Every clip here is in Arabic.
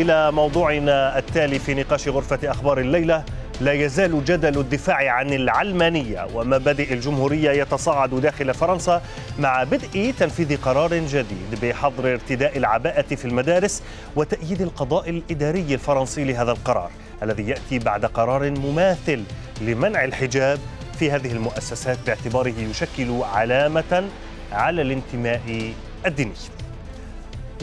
إلى موضوعنا التالي في نقاش غرفة أخبار الليلة. لا يزال جدل الدفاع عن العلمانية ومبادئ الجمهورية يتصاعد داخل فرنسا مع بدء تنفيذ قرار جديد بحظر ارتداء العباءة في المدارس وتأييد القضاء الإداري الفرنسي لهذا القرار الذي يأتي بعد قرار مماثل لمنع الحجاب في هذه المؤسسات باعتباره يشكل علامة على الانتماء الديني.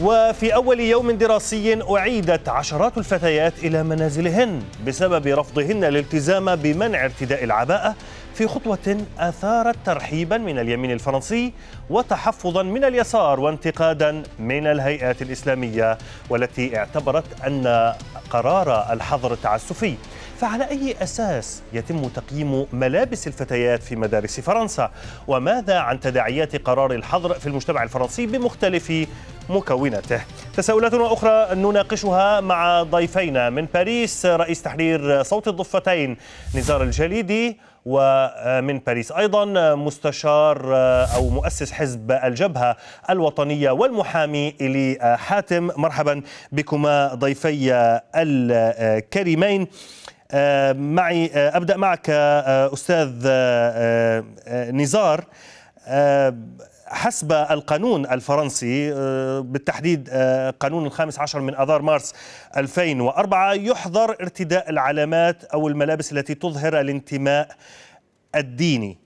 وفي أول يوم دراسي أعيدت عشرات الفتيات إلى منازلهن بسبب رفضهن الالتزام بمنع ارتداء العباءة في خطوة أثارت ترحيبا من اليمين الفرنسي وتحفظا من اليسار وانتقادا من الهيئات الإسلامية والتي اعتبرت أن قرار الحظر تعسفي فعلى أي أساس يتم تقييم ملابس الفتيات في مدارس فرنسا؟ وماذا عن تداعيات قرار الحظر في المجتمع الفرنسي بمختلف مكوناته؟ تساؤلات أخرى نناقشها مع ضيفينا من باريس رئيس تحرير صوت الضفتين نزار الجليدي ومن باريس أيضا مستشار أو مؤسس حزب الجبهة الوطنية والمحامي إلي حاتم. مرحبا بكما ضيفي الكريمين. معي أبدأ معك أستاذ نزار حسب القانون الفرنسي بالتحديد قانون الخامس عشر من أذار مارس 2004 يحظر ارتداء العلامات أو الملابس التي تظهر الانتماء الديني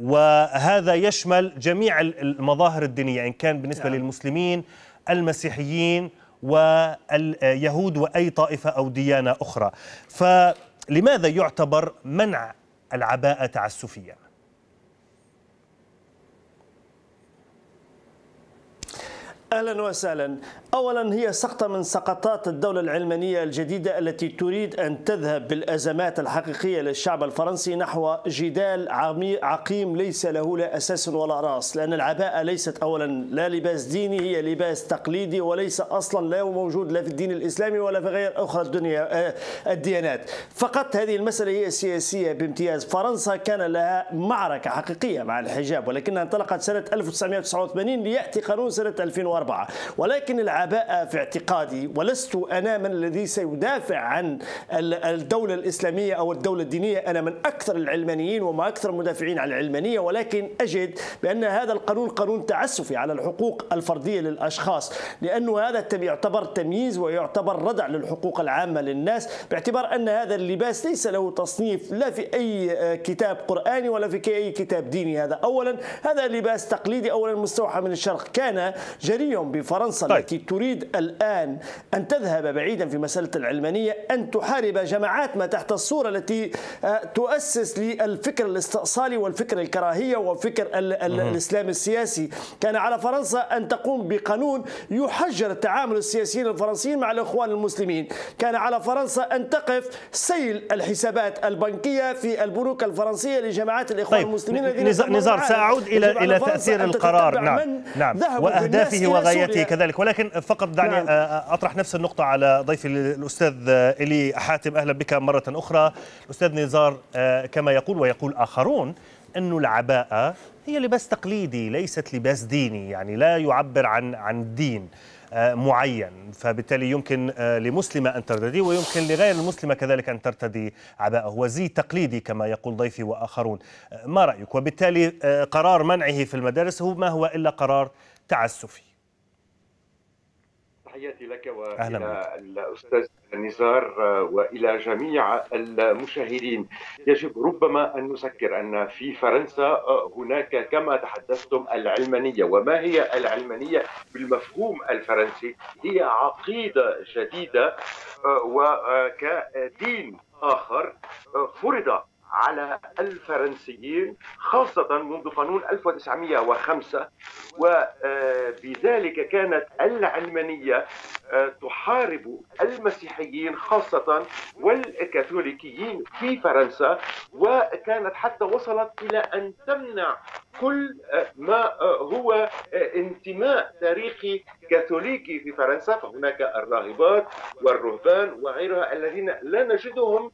وهذا يشمل جميع المظاهر الدينية إن كان بالنسبة نعم. للمسلمين المسيحيين واليهود وأي طائفة أو ديانة أخرى فلماذا يعتبر منع العباءة تعسفيا؟ أهلا وسهلا اولا هي سقطة من سقطات الدولة العلمانية الجديدة التي تريد أن تذهب بالأزمات الحقيقية للشعب الفرنسي نحو جدال عقيم ليس له لا أساس ولا راس. لأن العباءة ليست اولا لا لباس ديني هي لباس تقليدي وليس أصلا لا موجود لا في الدين الإسلامي ولا في غير أخرى الدنيا الديانات. فقط هذه المسألة هي سياسية بامتياز. فرنسا كان لها معركة حقيقية مع الحجاب ولكنها انطلقت سنة 1989 ليأتي قانون سنة 2004 أربعة ولكن العباءة في اعتقادي ولست أنا من الذي سيدافع عن الدولة الإسلامية أو الدولة الدينية. أنا من أكثر العلمانيين وما أكثر المدافعين عن العلمانية ولكن أجد بأن هذا القانون قانون تعسفي على الحقوق الفردية للأشخاص لأنه هذا يعتبر تمييز ويعتبر ردع للحقوق العامة للناس باعتبار أن هذا اللباس ليس له تصنيف لا في أي كتاب قرآني ولا في أي كتاب ديني هذا. أولا هذا لباس تقليدي أولا مستوحى من الشرق. كان اليوم بفرنسا طيب. التي تريد الآن أن تذهب بعيدا في مسألة العلمانية أن تحارب جماعات ما تحت الصورة التي تؤسس للفكر الاستئصالي والفكر الكراهية وفكر الإسلام السياسي. كان على فرنسا أن تقوم بقانون يحجر التعامل السياسيين الفرنسيين مع الإخوان المسلمين. كان على فرنسا أن تقف سيل الحسابات البنكية في البنوك الفرنسية لجماعات الإخوان طيب. المسلمين الذين نزار سأعود إلى إلى تأثير القرار. نعم نعم. وأهدافه وغايته كذلك. ولكن فقط دعني نعم. أطرح نفس النقطة على ضيفي الأستاذ إلي حاتم. أهلا بك مرة أخرى. الأستاذ نزار كما يقول ويقول آخرون أن العباءة هي لباس تقليدي ليست لباس ديني يعني لا يعبر عن عن دين معين. فبالتالي يمكن لمسلمة أن ترتدي ويمكن لغير المسلمة كذلك أن ترتدي عباءة. هو زي تقليدي كما يقول ضيفي وآخرون. ما رأيك؟ وبالتالي قرار منعه في المدارس هو ما هو إلا قرار تعسفي. تحياتي لك والى الأستاذ نزار وإلى جميع المشاهدين. يجب ربما أن نذكر أن في فرنسا هناك كما تحدثتم العلمانية. وما هي العلمانية؟ بالمفهوم الفرنسي هي عقيدة جديدة وكدين آخر فرض على الفرنسيين خاصة منذ قانون 1905 وبذلك كانت العلمانية تحارب المسيحيين خاصة والكاثوليكيين في فرنسا وكانت حتى وصلت إلى أن تمنع كل ما هو انتماء تاريخي كاثوليكي في فرنسا فهناك الراهبات والرهبان وغيرها الذين لا نجدهم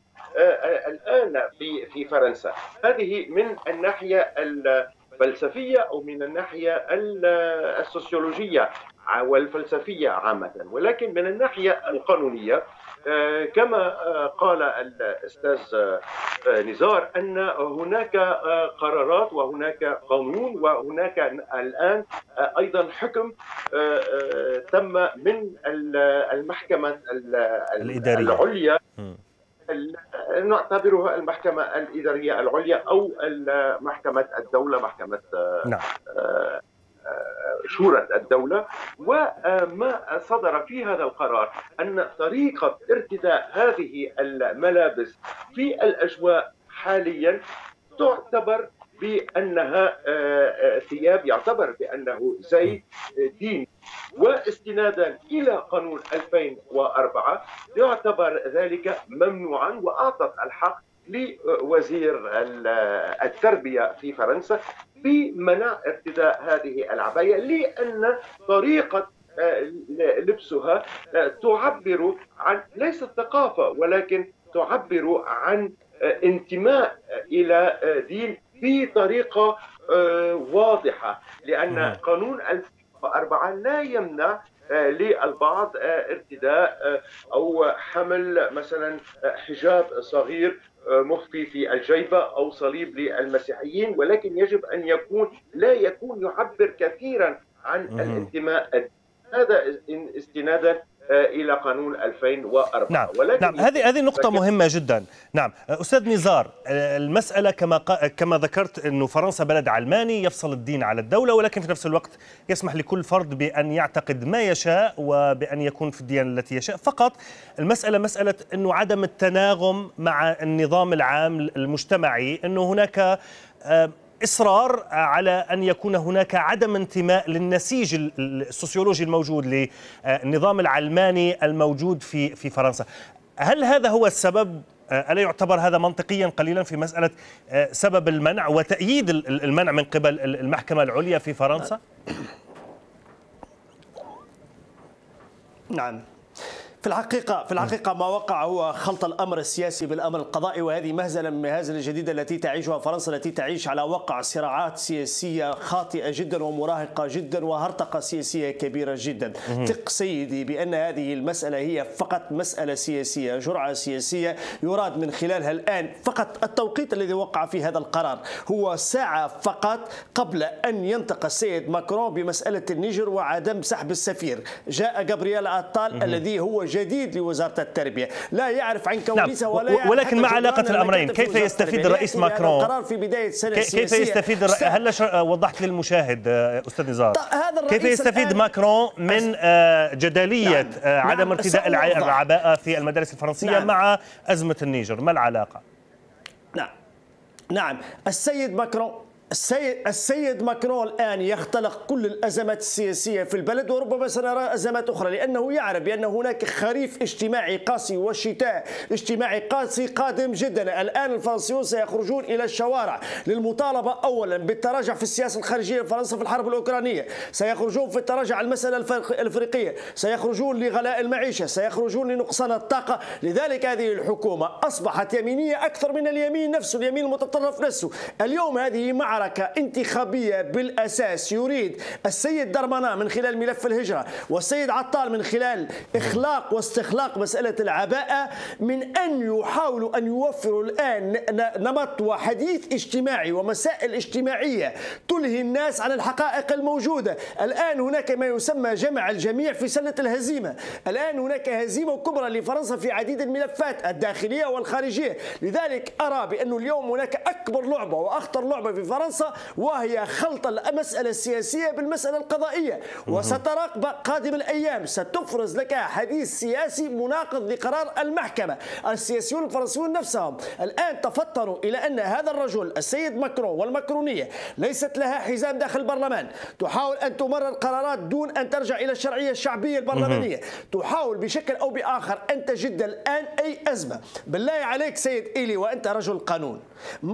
الآن في في فرنسا. هذه من الناحية الفلسفية أو من الناحية السوسيولوجية والفلسفية عامة. ولكن من الناحية القانونية آه، كما آه، قال الأستاذ آه، نزار أن هناك قرارات وهناك قانون وهناك الآن أيضا حكم تم من المحكمة الإدارية. العليا نعتبرها المحكمة الإدارية العليا أو محكمة الدولة محكمة نعم. شورى الدولة وما صدر في هذا القرار أن طريقة ارتداء هذه الملابس في الأجواء حاليا تعتبر بأنها آه، آه، ثياب يعتبر بأنه زي دين واستنادا إلى قانون 2004 يعتبر ذلك ممنوعا وأعطت الحق لوزير التربية في فرنسا بمنع ارتداء هذه العباية لأن طريقة آه، لبسها آه، تعبر عن ليس ثقافة ولكن تعبر عن آه، انتماء إلى دين بطريقة واضحة لأن قانون 2004 لا يمنع للبعض ارتداء أو حمل مثلا حجاب صغير مخفي في الجيبة أو صليب للمسيحيين ولكن يجب أن يكون لا يكون يعبر كثيرا عن الانتماء. هذا استنادا آه، إلى قانون 2004 نعم. ولكن نعم. هذه هذه نقطة مهمة جدا. نعم. أستاذ نزار المسألة كما كما ذكرت انه فرنسا بلد علماني يفصل الدين على الدولة ولكن في نفس الوقت يسمح لكل فرد بأن يعتقد ما يشاء وبأن يكون في الديانة التي يشاء. فقط المسألة مسألة أنه عدم التناغم مع النظام العام المجتمعي أنه هناك آه، إصرار على أن يكون هناك عدم انتماء للنسيج السوسيولوجي الموجود للنظام العلماني الموجود في في فرنسا. هل هذا هو السبب؟ ألا يعتبر هذا منطقيا قليلا في مسألة سبب المنع وتأييد المنع من قبل المحكمة العليا في فرنسا؟ نعم. في الحقيقة في الحقيقة ما وقع هو خلط الأمر السياسي بالأمر القضائي وهذه مهزلة من المهازل الجديدة التي تعيشها فرنسا التي تعيش على وقع صراعات سياسية خاطئة جدا ومراهقة جدا وهرطقة سياسية كبيرة جدا. ثق سيدي بأن هذه المسألة هي فقط مسألة سياسية جرعة سياسية يراد من خلالها الآن فقط التوقيت الذي وقع في هذا القرار. هو ساعة فقط قبل أن ينطق السيد ماكرون بمسألة النيجر وعدم سحب السفير. جاء جابرييل أتال الذي هو جديد لوزارة التربية لا يعرف عن كواليسها نعم. ولا يعرف ولكن ما علاقة الأمرين كيف يستفيد الرئيس ماكرون قرار في بداية سنة كيف يستفيد الر... هل وضحت للمشاهد آه، أستاذ نزار كيف يستفيد ماكرون من آه، جدلية نعم. آه، عدم نعم. ارتداء العباءة في المدارس الفرنسية نعم. مع أزمة النيجر ما العلاقة؟ نعم نعم السيد ماكرون السيد, السيد ماكرون الآن يختلق كل الأزمات السياسية في البلد وربما سنرى أزمات أخرى لأنه يعرف بأن هناك خريف اجتماعي قاسي وشتاء اجتماعي قاسي قادم جدا. الآن الفرنسيون سيخرجون إلى الشوارع للمطالبة أولا بالتراجع في السياسة الخارجية لفرنسا في الحرب الأوكرانية. سيخرجون في التراجع على المسألة الأفريقية. سيخرجون لغلاء المعيشة. سيخرجون لنقصان الطاقة. لذلك هذه الحكومة أصبحت يمينية أكثر من اليمين نفسه اليمين المتطرف نفسه. اليوم هذه مع معركة انتخابية بالأساس. يريد السيد درمانا من خلال ملف الهجرة والسيد عطال من خلال إخلاق واستخلاق مسألة العباءة من أن يحاولوا أن يوفروا الآن نمط وحديث اجتماعي ومسائل اجتماعية تلهي الناس عن الحقائق الموجودة. الآن هناك ما يسمى جمع الجميع في سلة الهزيمة. الآن هناك هزيمة كبرى لفرنسا في عديد الملفات الداخلية والخارجية. لذلك أرى بأن اليوم هناك أكبر لعبة وأخطر لعبة في فرنسا. فرنسا وهي خلط المسألة السياسية بالمسألة القضائية. وسترى قادم الأيام. ستفرز لك حديث سياسي مناقض لقرار المحكمة. السياسيون الفرنسيون نفسهم الآن تفطنوا إلى أن هذا الرجل السيد ماكرون والمكرونية ليست لها حزام داخل البرلمان. تحاول أن تمرر قرارات دون أن ترجع إلى الشرعية الشعبية البرلمانية. تحاول بشكل أو بآخر أن تجد الآن أي أزمة. بالله عليك سيد إيلي وأنت رجل قانون.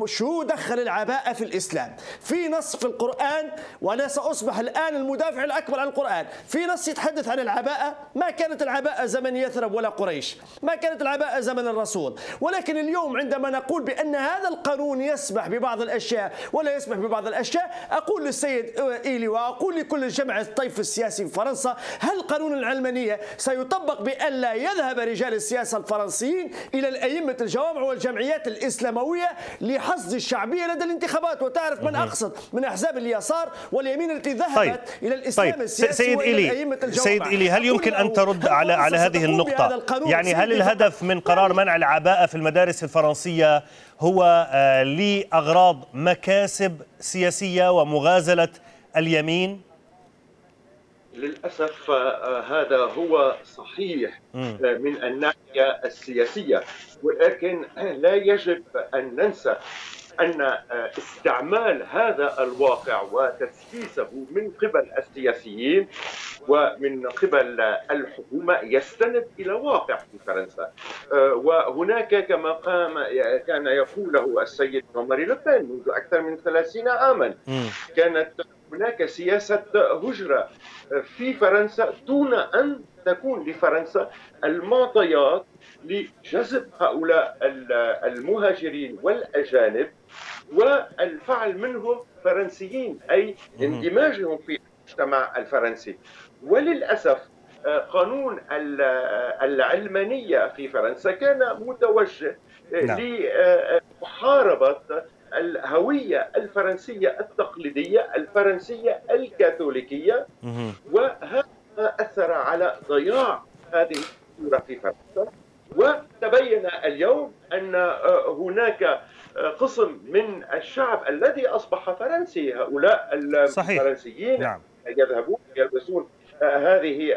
شو دخل العباءة في الإسلام؟ في نص في القرآن وأنا سأصبح الآن المدافع الأكبر عن القرآن. في نص يتحدث عن العباءة. ما كانت العباءة زمن يثرب ولا قريش. ما كانت العباءة زمن الرسول. ولكن اليوم عندما نقول بأن هذا القانون يسمح ببعض الأشياء ولا يسمح ببعض الأشياء أقول للسيد إيلي وأقول لكل جمع الطيف السياسي في فرنسا هل قانون العلمانية سيطبق بأن لا يذهب رجال السياسة الفرنسيين إلى الأئمة الجوامع والجمعيات الإسلاموية لحصد الشعبية لدى الانتخابات وتعرف من أقصد من أحزاب اليسار واليمين التي ذهبت طيب. إلى الإسلام طيب. السياسي سيد إيلي سيد إيلي هل يمكن أن ترد على على هذه النقطة؟ يعني هل الهدف من قرار منع العباءة في المدارس الفرنسية هو آه، لأغراض مكاسب سياسية ومغازلة اليمين؟ للأسف آه، هذا هو صحيح آه، من الناحية السياسية. ولكن لا يجب أن ننسى أن آه، استعمال هذا الواقع وتسييسه من قبل السياسيين ومن قبل الحكومة يستند إلى واقع في فرنسا. وهناك كما قام كان يقوله السيد عمر لبان منذ أكثر من 30 عاما. كانت هناك سياسة هجرة في فرنسا دون أن تكون لفرنسا المعطيات لجذب هؤلاء المهاجرين والأجانب والفعل منهم فرنسيين أي اندماجهم في المجتمع الفرنسي وللأسف قانون العلمانية في فرنسا كان متوجه نعم. لمحاربة الهوية الفرنسية التقليدية الفرنسية الكاثوليكية. وهذا أثر على ضياع هذه الصورة في فرنسا. وتبين اليوم أن هناك قسم من الشعب الذي أصبح فرنسي. هؤلاء الفرنسيين نعم. يذهبون يلبسون هذه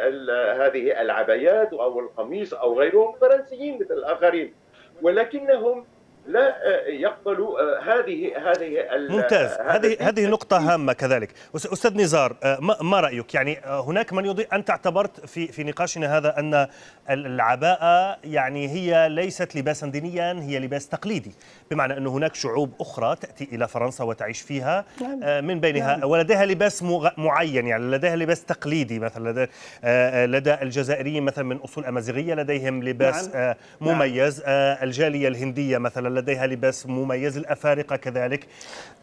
هذه العبايات أو القميص أو غيرهم فرنسيين مثل الآخرين. ولكنهم لا يقبلوا آه، هذه هذه ممتاز. هذه هذه نقطة هامة كذلك. أستاذ نزار آه، ما رأيك؟ يعني آه، هناك من يضيء أنت اعتبرت في في نقاشنا هذا أن العباءة يعني هي ليست لباسا دينيا هي لباس تقليدي. بمعنى أن هناك شعوب أخرى تأتي إلى فرنسا وتعيش فيها نعم. من بينها نعم. ولديها لباس معين يعني لديها لباس تقليدي مثلا. لدى لدى الجزائريين مثلا من أصول أمازيغية لديهم لباس نعم. مميز. الجالية الهندية مثلا لديها لباس مميز الأفارقة كذلك.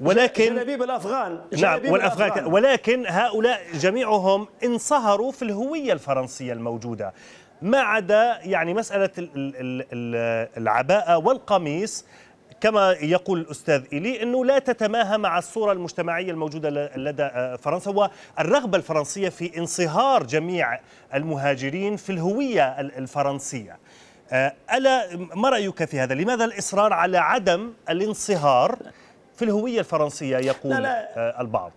ولكن جلابيب الأفغان نعم والأفغان ولكن هؤلاء جميعهم انصهروا في الهوية الفرنسية الموجودة. ما عدا يعني مسألة العباءة والقميص كما يقول الأستاذ إلي أنه لا تتماهى مع الصورة المجتمعية الموجودة لدى فرنسا والرغبة الفرنسية في انصهار جميع المهاجرين في الهوية الفرنسية. آه، ألا ما رأيك في هذا؟ لماذا الإصرار على عدم الانصهار في الهوية الفرنسية يقول لا لا. آه، البعض؟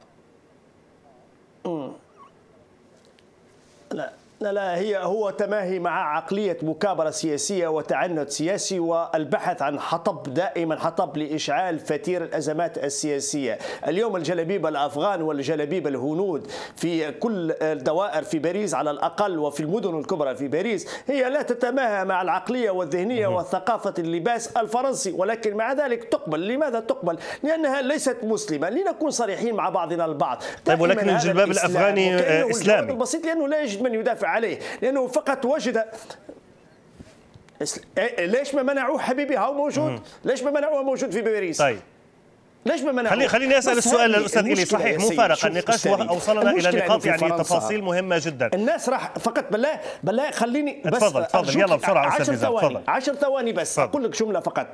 لا. لا لا هي هو تماهي مع عقلية مكابرة سياسية وتعنت سياسي والبحث عن حطب دائما حطب لإشعال فتير الأزمات السياسية. اليوم الجلابيب الأفغان والجلابيب الهنود في كل الدوائر في باريس على الأقل وفي المدن الكبرى في باريس هي لا تتماهى مع العقلية والذهنية وثقافة اللباس الفرنسي ولكن مع ذلك تقبل. لماذا تقبل؟ لأنها ليست مسلمة. لنكون صريحين مع بعضنا البعض. طيب ولكن الجلباب الأفغاني إسلامي. البسيط لأنه لا يجد من يدافع عليه لأنه فقط وجد ليش ما منعوه حبيبي؟ هاو موجود. ليش ما منعوه؟ موجود في باريس. طيب. ليش ما منعوه؟ خلي خليني أسأل السؤال للأستاذ الي صحيح مفارقه النقاش اوصلنا إلى نقاط يعني تفاصيل مهمة جدا. الناس راح فقط بالله بالله خليني بس تفضل تفضل يلا بسرعة أستاذ ثواني. 10 ثواني بس. أقول لك جملة فقط.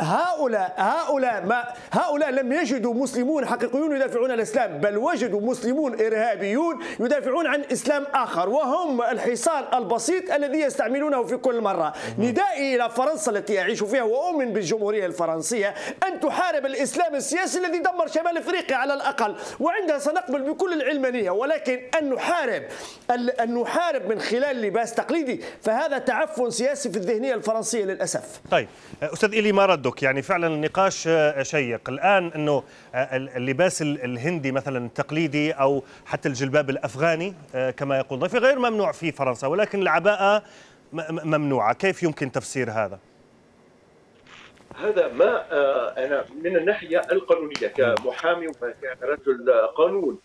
هؤلاء هؤلاء ما هؤلاء لم يجدوا مسلمون حقيقيون يدافعون عن الإسلام بل وجدوا مسلمون إرهابيون يدافعون عن إسلام آخر وهم الحصان البسيط الذي يستعملونه في كل مرة. ندائي إلى فرنسا التي أعيش فيها وأؤمن بالجمهورية الفرنسية أن تحارب الإسلام السياسي الذي دمر شمال إفريقيا على الأقل وعندها سنقبل بكل العلمانيه ولكن أن نحارب ان نحارب من خلال لباس تقليدي فهذا تعفن سياسي في الذهنية الفرنسية للأسف. طيب أستاذ الي ما ردك؟ يعني فعلا النقاش شيق. الآن أنه اللباس الهندي مثلا التقليدي أو حتى الجلباب الأفغاني كما يقول ضيفي غير ممنوع في فرنسا ولكن العباءة ممنوعة. كيف يمكن تفسير هذا؟ هذا ما أنا من الناحية القانونية كمحامي وكرجل قانون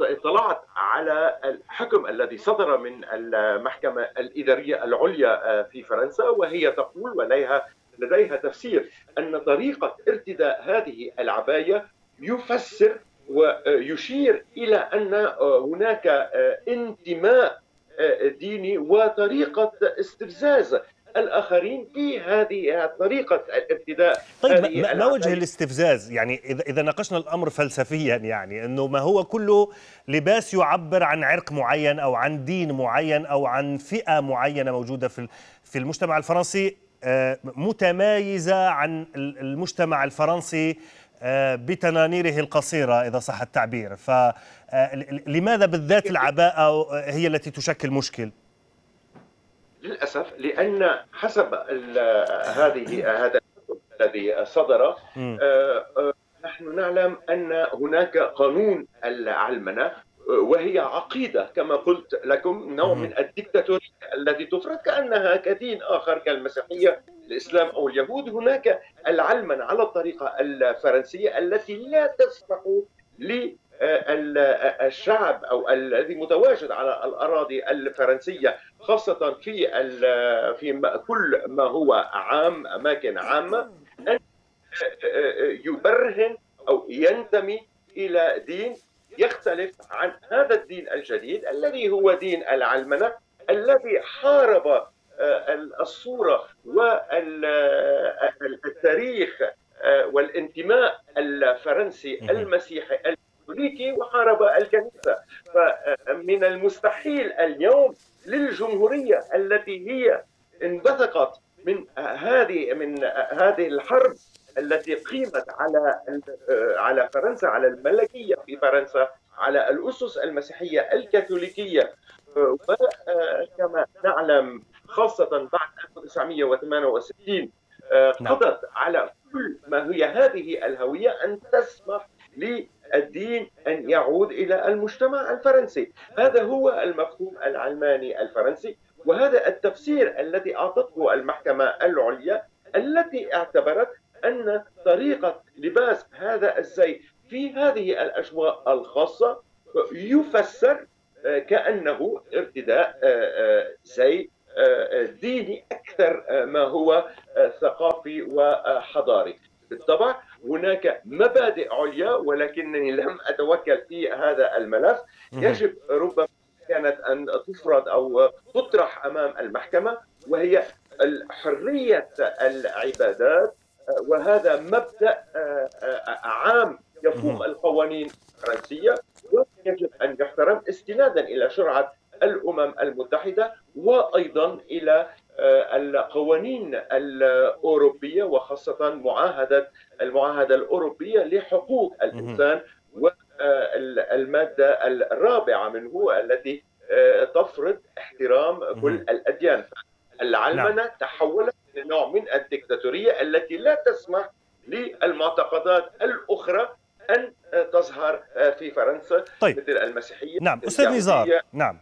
اطلعت على الحكم الذي صدر من المحكمة الإدارية العليا في فرنسا وهي تقول ولديها لديها تفسير أن طريقة ارتداء هذه العباية يفسر ويشير إلى أن هناك انتماء ديني وطريقة استفزاز. الآخرين في هذه طريقة الابتداء. طيب ما, ما وجه الاستفزاز؟ يعني اذا إذا ناقشنا الأمر فلسفيا يعني إنه ما هو كله لباس يعبر عن عرق معين أو عن دين معين أو عن فئة معينة موجودة في في المجتمع الفرنسي متمايزة عن المجتمع الفرنسي بتنانيره القصيرة إذا صح التعبير. فلماذا بالذات العباءة هي التي تشكل مشكل؟ للأسف لأن حسب هذه هذا الذي صدر نحن نعلم أن هناك قانون العلمنة وهي عقيدة كما قلت لكم نوع من الدكتاتوريه التي تفرض كأنها كدين آخر كالمسيحية الإسلام أو اليهود. هناك العلمنة على الطريقة الفرنسية التي لا تسمح الشعب أو الذي متواجد على الأراضي الفرنسية خاصة في في كل ما هو عام أماكن عامة أن يبرهن أو ينتمي إلى دين يختلف عن هذا الدين الجديد الذي هو دين العلمنة الذي حارب الصورة والتاريخ والانتماء الفرنسي المسيحي الكاثوليكي وحارب الكنيسة. فمن المستحيل اليوم للجمهورية التي هي انبثقت من هذه من هذه الحرب التي قيمت على على فرنسا على الملكية في فرنسا على الأسس المسيحية الكاثوليكية. وكما نعلم خاصة بعد 1968 قضت على كل ما هي هذه الهوية أن تسمح للدين أن يعود إلى المجتمع الفرنسي، هذا هو المفهوم العلماني الفرنسي وهذا التفسير الذي أعطته المحكمة العليا التي اعتبرت أن طريقة لباس هذا الزي في هذه الأجواء الخاصة يفسر كأنه ارتداء زي ديني أكثر ما هو ثقافي وحضاري. بالطبع هناك مبادئ عليا ولكنني لم أتوكل في هذا الملف. يجب ربما كانت أن تفرض أو تطرح أمام المحكمة وهي حريه العبادات وهذا مبدأ عام يفوق القوانين الفرنسية ويجب أن يحترم استنادا إلى شرعة الأمم المتحدة وأيضا إلى القوانين الأوروبية وخاصة معاهده المعاهدة الأوروبية لحقوق الإنسان والماده الرابعة منه التي تفرض احترام كل الأديان. العلمنة نعم. تحولت لنوع من الدكتاتورية التي لا تسمح للمعتقدات الأخرى أن تظهر في فرنسا طيب. مثل المسيحية نعم. أستاذ نزار. نعم.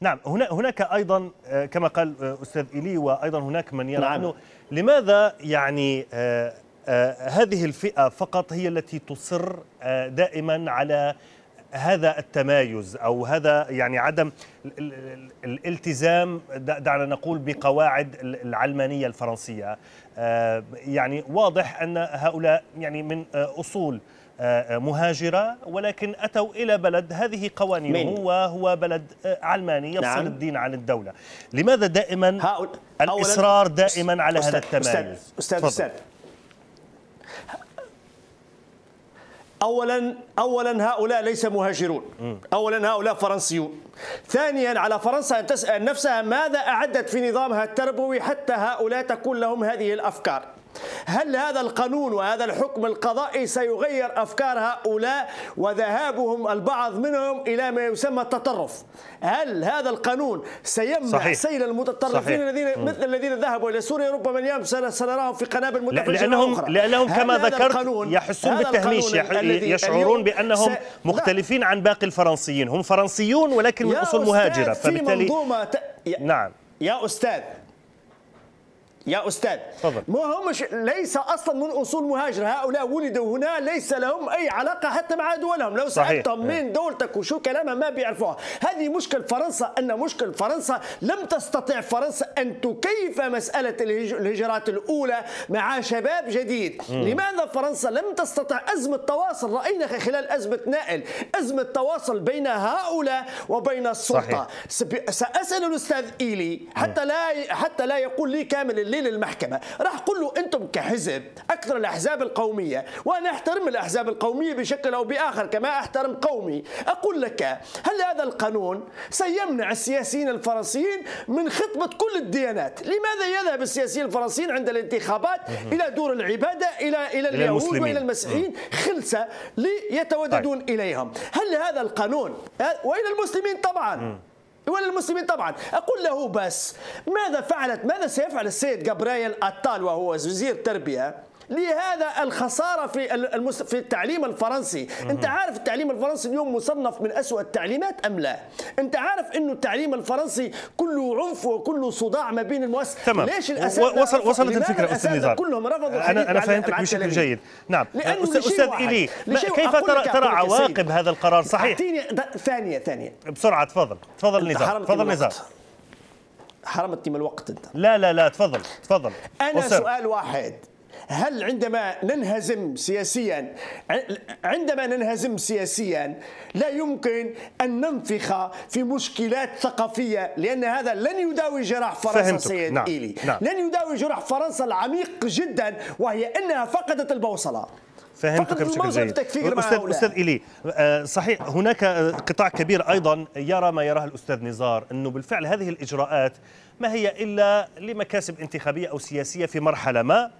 نعم هنا هناك أيضا كما قال أستاذ إيلي وأيضا هناك من يرى نعم. أنه لماذا يعني هذه الفئة فقط هي التي تصر دائما على هذا التمايز أو هذا يعني عدم الالتزام دعنا نقول بقواعد العلمانية الفرنسية يعني واضح أن هؤلاء يعني من أصول مهاجرة ولكن أتوا إلى بلد هذه قوانينه وهو بلد علماني يفصل نعم. الدين عن الدولة. لماذا دائما هؤل... الإصرار دائما على أستاذ هذا التمايز؟ أستاذ أستاذ. اولا اولا هؤلاء ليس مهاجرون. اولا هؤلاء فرنسيون. ثانيا على فرنسا أن تسأل نفسها ماذا أعدت في نظامها التربوي حتى هؤلاء تكون لهم هذه الأفكار. هل هذا القانون وهذا الحكم القضائي سيغير افكار هؤلاء وذهابهم البعض منهم إلى ما يسمى التطرف؟ هل هذا القانون سيمنع صحيح. سيل المتطرفين صحيح. الذين مثل الذين ذهبوا إلى سوريا ربما اليوم سنراهم في قنابل متفجره لانهم أخرى. لأنهم كما ذكرت يحسون بالتهميش يشعرون بأنهم مختلفين لا. عن باقي الفرنسيين هم فرنسيون ولكن من اصول مهاجرة فبالتالي في منظومة ت... نعم يا أستاذ يا أستاذ. تفضل. ما هم مش ليس أصلا من أصول مهاجر هؤلاء ولدوا هنا ليس لهم أي علاقة حتى مع دولهم. لو سألتهم من دولتك وشو كلامها ما بيعرفوها هذه مشكلة فرنسا أن مشكلة فرنسا لم تستطع فرنسا أن تكيف مسألة الهجرات الأولى مع شباب جديد. م. لماذا فرنسا لم تستطع ازمه تواصل رأينا خلال أزمة نائل. أزمة تواصل بين هؤلاء وبين السلطة. صحيح. سأسأل الأستاذ إيلي حتى لا حتى لا يقول لي كامل الليل المحكمة. راح أقول له أنتم كحزب أكثر الأحزاب القومية وأنا أحترم الأحزاب القومية بشكل أو بآخر كما أحترم قومي. أقول لك هل هذا القانون سيمنع السياسيين الفرنسيين من خطبة كل الديانات؟ لماذا يذهب السياسيين الفرنسيين عند الانتخابات إلى دور العبادة إلى إلى اليهود وإلى المسيحيين خلسة ليتوددون طيب. إليهم؟ هل هذا القانون؟ وإلى المسلمين طبعا. وللمسلمين طبعا. أقول له بس ماذا فعلت؟ ماذا سيفعل السيد جابرييل أتال وهو وزير التربية لهذا الخسارة في المس... في التعليم الفرنسي. أنت عارف التعليم الفرنسي اليوم مصنف من أسوأ التعليمات أم لا؟ أنت عارف أنه التعليم الفرنسي كله عنف وكله صداع ما بين المؤسسات تمام. ليش الأساتذة وصل وصلت الفكرة أستاذ نزار؟ كلهم رفضوا أنا أنا فهمتك بشكل جيد. نعم. أستاذ إيلي كيف ترى ترى عواقب هذا القرار؟ صحيح. ثانية ثانية. بسرعة تفضل. تفضل نزار. تفضل نزار. حرمتني من الوقت أنت. لا لا لا تفضل تفضل. أنا وصر. سؤال واحد. هل عندما ننهزم سياسيا عندما ننهزم سياسيا لا يمكن أن ننفخ في مشكلات ثقافية لأن هذا لن يداوي جراح فرنسا سيد نعم. إيلي. نعم. لن يداوي جراح فرنسا العميق جدا وهي أنها فقدت البوصلة. فهمتك. بشكل جيد. أستاذ أستاذ إيلي آه، صحيح هناك قطاع كبير أيضا يرى ما يراه الأستاذ نزار أنه بالفعل هذه الإجراءات ما هي إلا لمكاسب انتخابية أو سياسية في مرحلة ما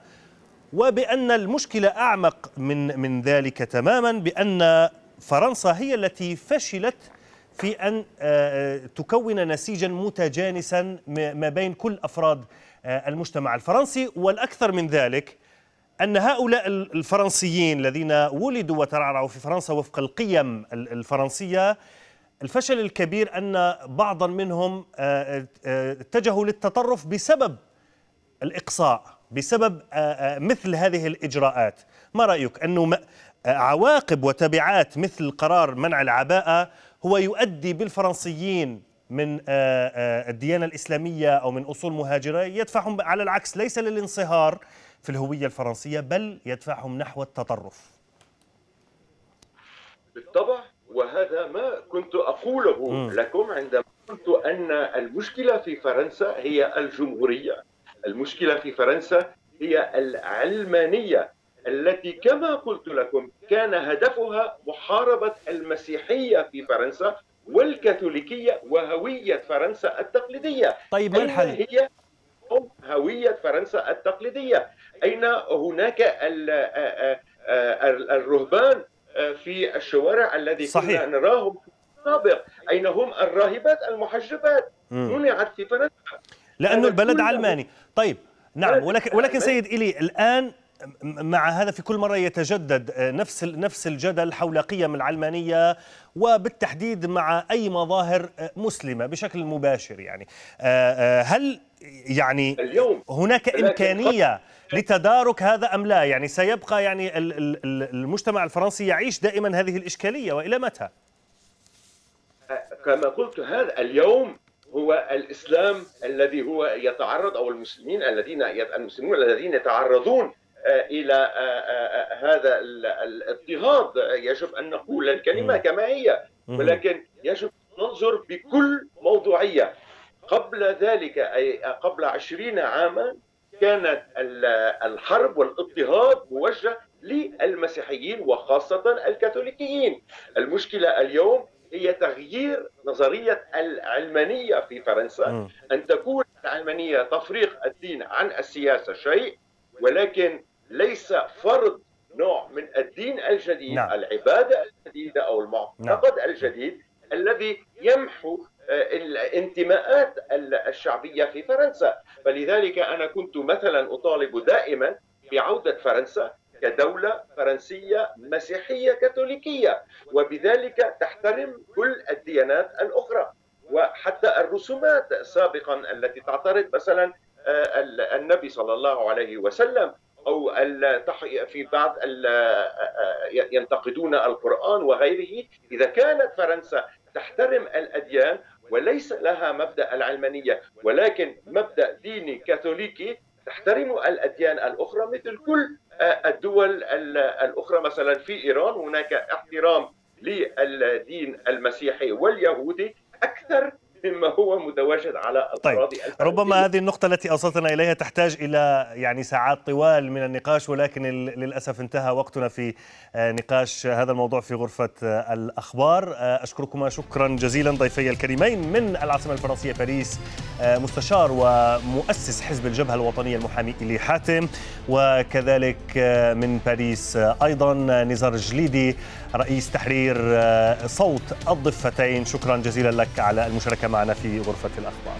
وبأن المشكلة أعمق من من ذلك تماما بأن فرنسا هي التي فشلت في أن آه، تكون نسيجا متجانسا ما بين كل أفراد آه، المجتمع الفرنسي. والأكثر من ذلك أن هؤلاء الفرنسيين الذين ولدوا وترعرعوا في فرنسا وفق القيم الفرنسية الفشل الكبير أن بعضا منهم آه، اتجهوا للتطرف بسبب الإقصاء. بسبب آه، آه، مثل هذه الإجراءات. ما رأيك أنه آه، عواقب وتبعات مثل قرار منع العباءة هو يؤدي بالفرنسيين من الديانة الإسلامية أو من أصول مهاجرة يدفعهم على العكس ليس للانصهار في الهوية الفرنسية بل يدفعهم نحو التطرف. بالطبع وهذا ما كنت أقوله م. لكم عندما قلت أن المشكلة في فرنسا هي الجمهورية. المشكلة في فرنسا هي العلمانية التي كما قلت لكم كان هدفها محاربة المسيحية في فرنسا والكاثوليكية وهوية فرنسا التقليدية. طيب ما الحل؟ هي؟ هوية فرنسا التقليدية. أين هناك الرهبان في الشوارع الذي صحيح. كنا نراهم السابق؟ أين هم الراهبات المحجبات؟ منعت في فرنسا. لأنه البلد علماني. طيب نعم ولكن ولكن سيد إلي الآن مع هذا في كل مرة يتجدد آه، نفس نفس الجدل حول قيم العلمانية وبالتحديد مع أي مظاهر آه، مسلمة بشكل مباشر يعني. آه، هل يعني اليوم. هناك إمكانية لتدارك هذا أم لا؟ يعني سيبقى يعني المجتمع الفرنسي يعيش دائما هذه الإشكالية وإلى متى؟ كما قلت هذا اليوم هو الإسلام الذي هو يتعرض أو المسلمين الذين المسلمون الذين يتعرضون آه، إلى آه، آه، هذا الاضطهاد. يجب أن نقول الكلمة كما هي ولكن يجب ننظر بكل موضوعية. قبل ذلك أي قبل عشرين عاما كانت الحرب والاضطهاد موجه للمسيحيين وخاصة الكاثوليكيين. المشكلة اليوم هي تغيير نظرية العلمانية في فرنسا أن تكون العلمانية تفريق الدين عن السياسة شيء ولكن ليس فرض نوع من الدين الجديد نعم. العبادة الجديدة أو المعتقد نعم. الجديد الذي يمحو آه، الانتماءات الشعبية في فرنسا فلذلك أنا كنت مثلا أطالب دائما بعودة فرنسا كدولة فرنسية مسيحية كاثوليكية وبذلك تحترم كل الديانات الأخرى. وحتى الرسومات سابقا التي تعترض مثلا النبي صلى الله عليه وسلم أو في بعض ينتقدون القرآن وغيره إذا كانت فرنسا تحترم الأديان وليس لها مبدأ العلمانية ولكن مبدأ ديني كاثوليكي تحترم الأديان الأخرى مثل كل الدول الأخرى مثلا في إيران هناك احترام للدين المسيحي واليهودي أكثر مما هو متواجد على الأراضي طيب. ربما هذه النقطة التي أوصلتنا إليها تحتاج إلى يعني ساعات طوال من النقاش ولكن للأسف انتهى وقتنا في آه، نقاش هذا الموضوع في غرفة آه، الأخبار آه، أشكركما شكرا جزيلا ضيفي الكريمين من العاصمة الفرنسية باريس مستشار ومؤسس حزب الجبهة الوطنية المحامي إلي حاتم وكذلك من باريس أيضا نزار الجليدي رئيس تحرير صوت الضفتين. شكرا جزيلا لك على المشاركة معنا في غرفة الأخبار.